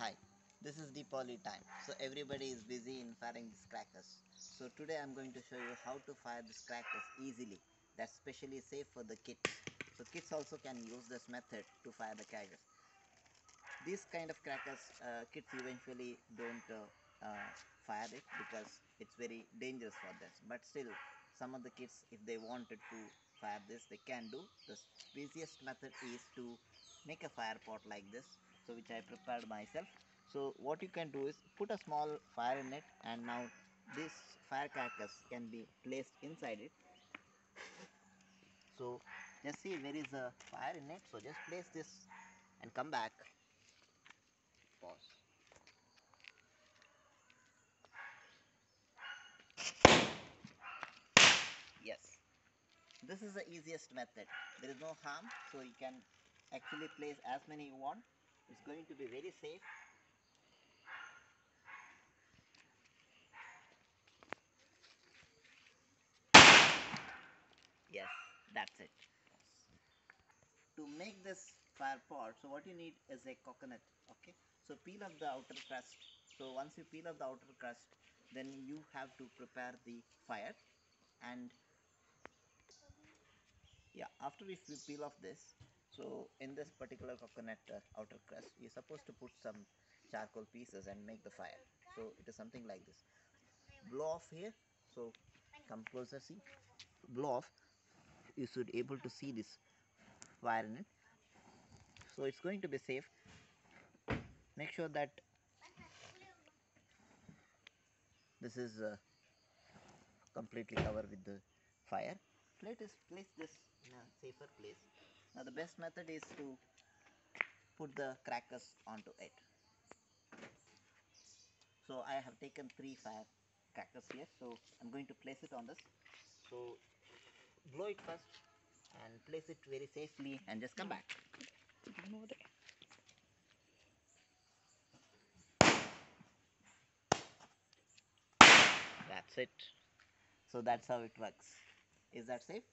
Hi, this is Deepavali time, so everybody is busy in firing these crackers. So today I'm going to show you how to fire these crackers easily. That's specially safe for the kids. So kids also can use this method to fire the crackers. These kind of crackers, uh, kids eventually don't uh, uh, fire it because it's very dangerous for them. But still, some of the kids, if they wanted to fire this, they can do. The easiest method is to make a fire pot like this so which I prepared myself. So what you can do is put a small fire in it and now this fire carcass can be placed inside it. So just see there is a fire in it. So just place this and come back. Pause. Yes. This is the easiest method. There is no harm. So you can actually place as many you want. It's going to be very safe Yes, that's it. To make this fire pot, so what you need is a coconut. Okay, so peel off the outer crust. So once you peel off the outer crust, then you have to prepare the fire, and yeah, after if you peel off this, so in this particular coconut uh, outer crust, you're supposed to put some charcoal pieces and make the fire. So it is something like this. Blow off here. So come closer, see. Blow off you should able to see this wire in it so it's going to be safe make sure that this is uh, completely covered with the fire let us place this in a safer place now the best method is to put the crackers onto it so I have taken three fire crackers here so I'm going to place it on this so blow it first and place it very safely and just come back. That's it. So that's how it works. Is that safe?